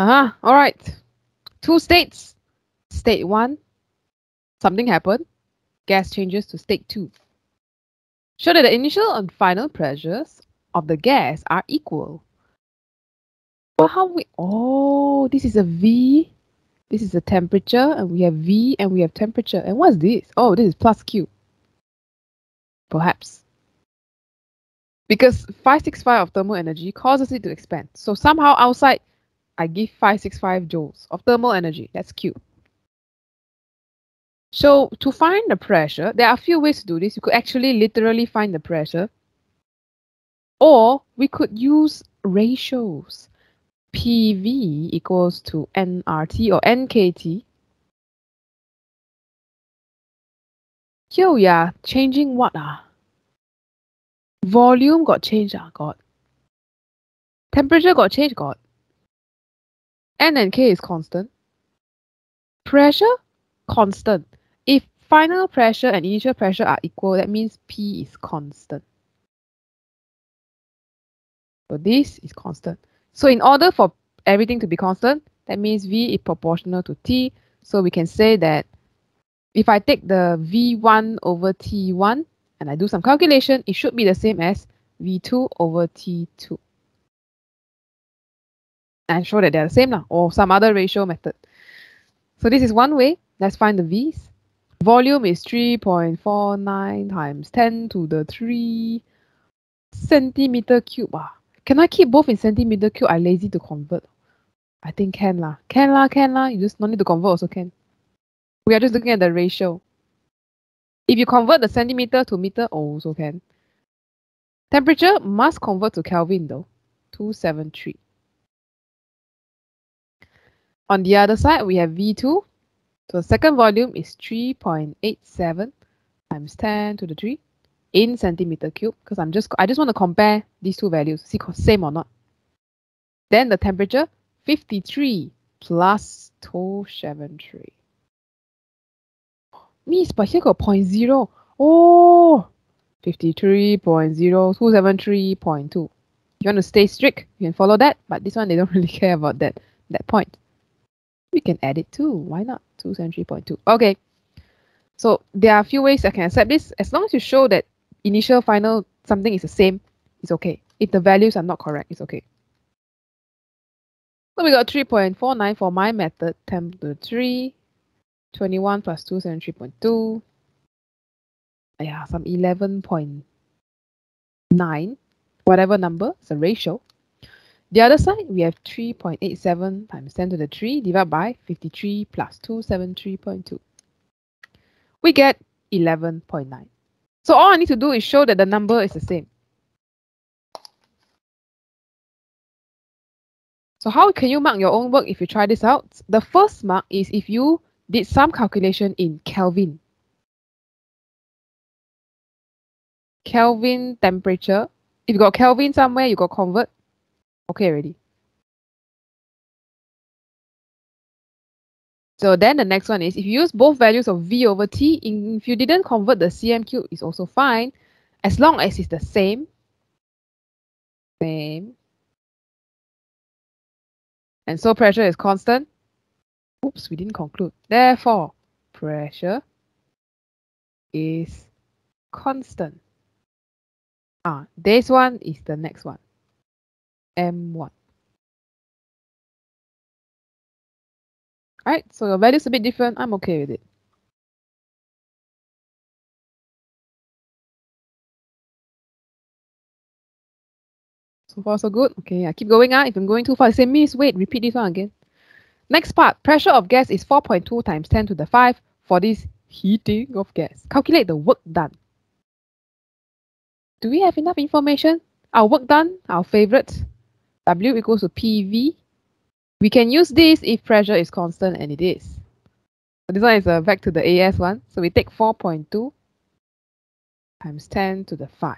Uh-huh. All right. Two states. State one, something happened. Gas changes to state two. Show that the initial and final pressures of the gas are equal. Well, how we oh this is a V. This is a temperature, and we have V and we have temperature. And what's this? Oh, this is plus Q. Perhaps. Because 565 of thermal energy causes it to expand. So somehow outside I give 565 joules of thermal energy. That's Q. So to find the pressure, there are a few ways to do this. You could actually literally find the pressure. Or we could use ratios. PV equals to nRT or NKT. We are changing what? Ah? Volume got changed, ah, got. Temperature got changed, God. N and K is constant. Pressure, constant. If final pressure and initial pressure are equal, that means P is constant. So this is constant. So in order for everything to be constant, that means V is proportional to T. So we can say that if I take the V1 over T1 and I do some calculation, it should be the same as V2 over T2 and show that they're the same now, or some other ratio method. So this is one way. Let's find the V's. Volume is 3.49 times 10 to the 3 centimeter cube. Ah. Can I keep both in centimeter cube? I lazy to convert. I think can lah. Can lah, can lah. You just no need to convert also can. We are just looking at the ratio. If you convert the centimeter to meter, also can. Temperature must convert to Kelvin though. 273. On the other side, we have V2. So the second volume is 3.87 times 10 to the 3 in centimeter cube because I'm just I just want to compare these two values, see same or not. Then the temperature 53 plus 273. Miss, but here got 0.0. Oh, 53.0, 273.2. You want to stay strict, you can follow that, but this one they don't really care about that that point. We can add it too. Why not? 273.2. Okay. So there are a few ways I can accept this. As long as you show that initial, final, something is the same, it's okay. If the values are not correct, it's okay. So we got 3.49 for my method, 10 to the 3, 21 plus 273.2. Yeah, some 11.9, whatever number, it's a ratio. The other side, we have 3.87 times 10 to the 3 divided by 53 plus 273.2. We get 11.9. So all I need to do is show that the number is the same. So how can you mark your own work if you try this out? The first mark is if you did some calculation in Kelvin. Kelvin temperature. If you got Kelvin somewhere, you got convert Okay already. So then the next one is if you use both values of V over T, if you didn't convert the CM cube, it's also fine. As long as it's the same. Same. And so pressure is constant. Oops, we didn't conclude. Therefore, pressure is constant. Ah, this one is the next one. M1. Alright, so your value is a bit different. I'm okay with it. So far, so good. Okay, I keep going out. If I'm going too far, say, Miss, wait, repeat this one again. Next part, pressure of gas is 4.2 times 10 to the 5 for this heating of gas. Calculate the work done. Do we have enough information? Our work done, our favorite, W equals to PV. We can use this if pressure is constant, and it is. So this one is uh, back to the AS one. So we take 4.2 times 10 to the 5.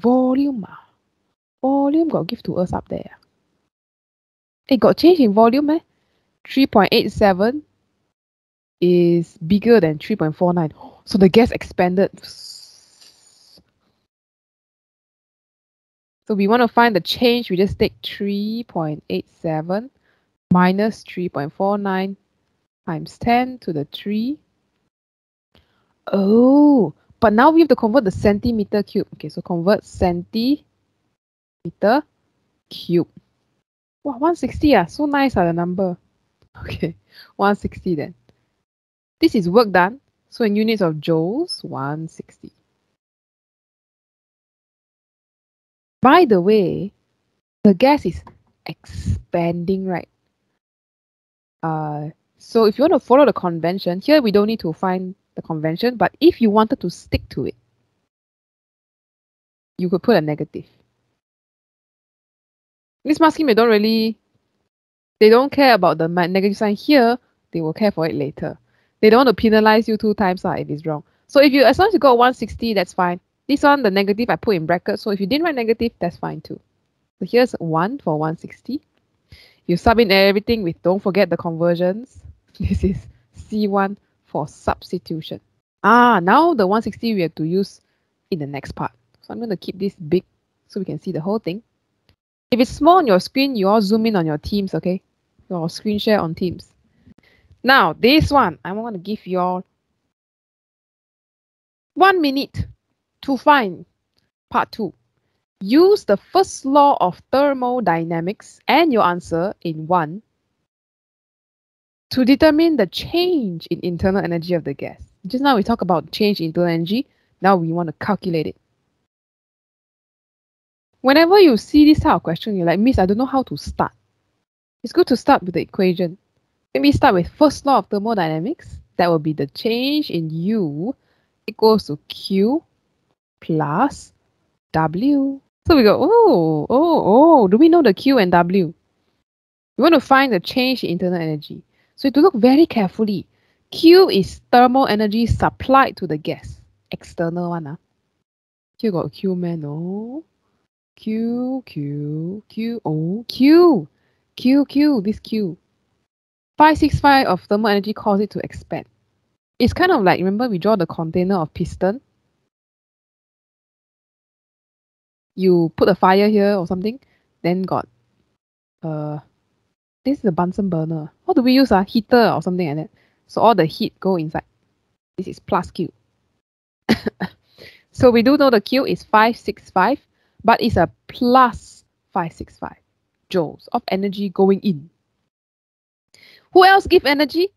Volume. Ah. Volume got give to us up there. It got change in volume, eh? 3.87 is bigger than 3.49. So the gas expanded So we want to find the change. We just take 3.87 minus 3.49 times 10 to the 3. Oh, but now we have to convert the centimeter cube. Okay, so convert centimeter cube. Wow, 160 ah, so nice are the number. Okay, 160 then. This is work done. So in units of joules, 160. By the way, the gas is expanding, right? Uh, so if you want to follow the convention, here we don't need to find the convention, but if you wanted to stick to it, you could put a negative. This mask scheme, they don't really, they don't care about the negative sign here, they will care for it later. They don't want to penalize you two times uh, if it's wrong. So if you, as long as you got 160, that's fine. This one, the negative, I put in brackets. So if you didn't write negative, that's fine too. So here's 1 for 160. You sub in everything with, don't forget the conversions. This is C1 for substitution. Ah, now the 160 we have to use in the next part. So I'm going to keep this big so we can see the whole thing. If it's small on your screen, you all zoom in on your Teams, okay? Your screen share on Teams. Now, this one, I want to give you all one minute to find part two. Use the first law of thermodynamics and your answer in one to determine the change in internal energy of the gas. Just now we talked about change in internal energy. Now we want to calculate it. Whenever you see this type of question, you're like, Miss, I don't know how to start. It's good to start with the equation. Let me start with first law of thermodynamics. That will be the change in U equals to Q plus W. So we go, oh, oh, oh, do we know the Q and W? We want to find the change in internal energy. So you to look very carefully. Q is thermal energy supplied to the gas. External one. Ah. Here got Q man, no. Q, Q, Q, oh, Q. Q, Q, this Q. 565 of thermal energy causes it to expand. It's kind of like, remember we draw the container of piston? You put a fire here or something, then got uh this is a Bunsen burner. What do we use? A heater or something like that. So all the heat go inside. This is plus Q. so we do know the Q is 565, but it's a plus 565 joules of energy going in. Who else give energy?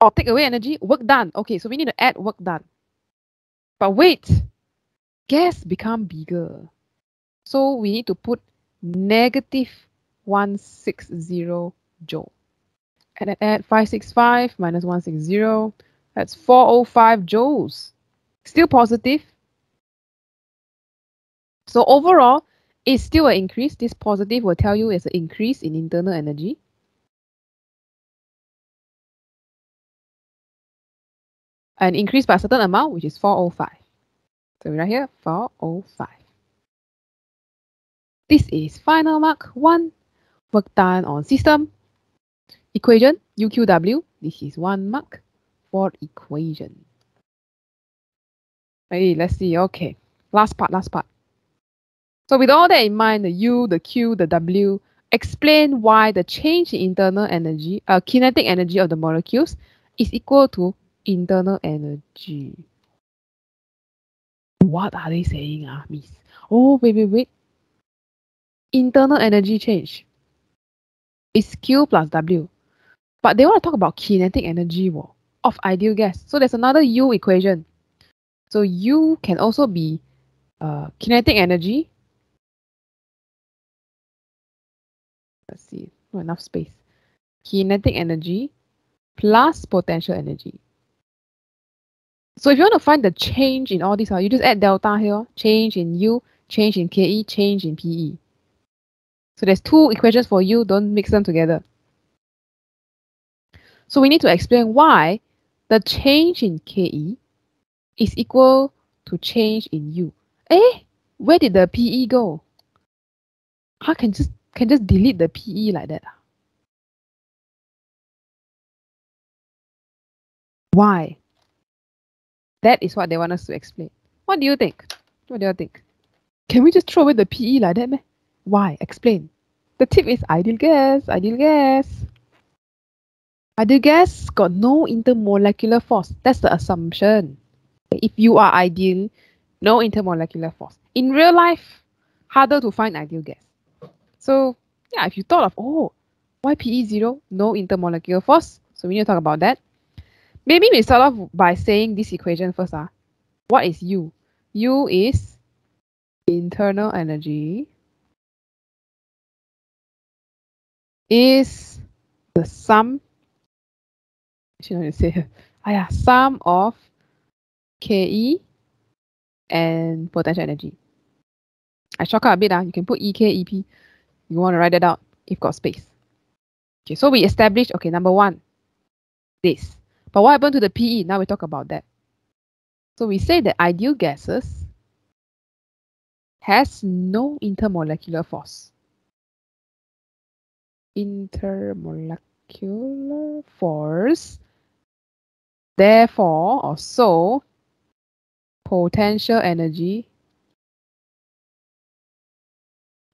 Or take away energy? Work done. Okay, so we need to add work done. But wait, gas become bigger. So we need to put negative 160 joule. And then add 565 minus 160, that's 405 joules. Still positive. So overall, it's still an increase. This positive will tell you it's an increase in internal energy. An increase by a certain amount, which is 405. So right here, 405. This is final mark 1 work done on system equation UQW. This is one mark for equation. Hey, let's see. Okay, last part, last part. So with all that in mind, the U, the Q, the W, explain why the change in internal energy, uh, kinetic energy of the molecules is equal to internal energy. What are they saying, ah, Miss? Oh, wait, wait, wait. Internal energy change is Q plus W. But they want to talk about kinetic energy of ideal gas. So there's another U equation. So U can also be uh, kinetic energy. Let's see, not enough space. Kinetic energy plus potential energy. So if you want to find the change in all these, uh, you just add delta here, change in U, change in KE, change in PE. So there's two equations for U, don't mix them together. So we need to explain why the change in KE is equal to change in U. Eh, where did the PE go? I can just can just delete the PE like that. Why? That is what they want us to explain. What do you think? What do you think? Can we just throw away the PE like that, man? Why? Explain. The tip is ideal gas, ideal gas. Ideal gas got no intermolecular force. That's the assumption. If you are ideal, no intermolecular force. In real life, harder to find ideal gas. So yeah, if you thought of, oh, why PE zero? No intermolecular force. So we need to talk about that. Maybe we start off by saying this equation first. Uh. What is U? U is internal energy is the sum should I say ah, yeah, sum of KE and potential energy. I shortcut a bit, uh, you can put EK, EP. You want to write it out if got space. Okay, so we established, okay, number one, this. But what happened to the PE? Now we talk about that. So we say that ideal gases has no intermolecular force. Intermolecular force. Therefore, or so, potential energy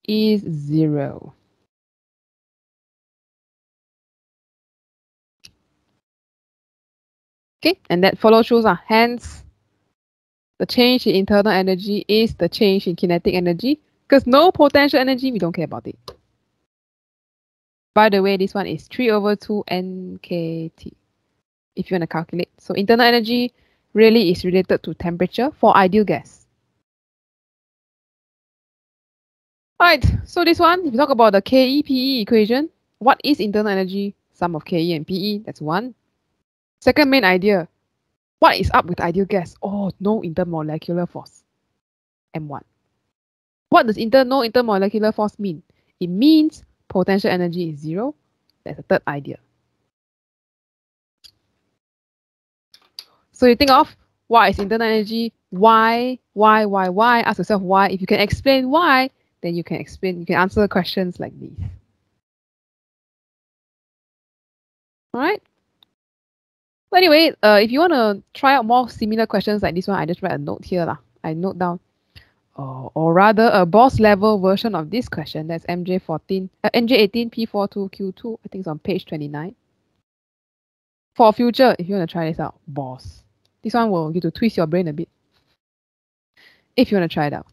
is zero. Okay, and that follow through. Uh, hence, the change in internal energy is the change in kinetic energy because no potential energy, we don't care about it. By the way, this one is 3 over 2 nkt if you want to calculate. So internal energy really is related to temperature for ideal gas. Alright, so this one, if you talk about the KE-PE equation, what is internal energy? Sum of KE and PE, that's one. Second main idea, what is up with ideal gas? Oh, no intermolecular force. M1. What does inter no intermolecular force mean? It means potential energy is zero. That's the third idea. So you think of why is internal energy? Why, why, why, why? Ask yourself why. If you can explain why, then you can explain, you can answer the questions like these. All right. But anyway, uh, if you want to try out more similar questions like this one, I just write a note here. Lah. I note down, uh, or rather a boss level version of this question. That's MJ14, uh, MJ18 P42Q2. I think it's on page 29. For future, if you want to try this out, boss. This one will get to twist your brain a bit. If you want to try it out.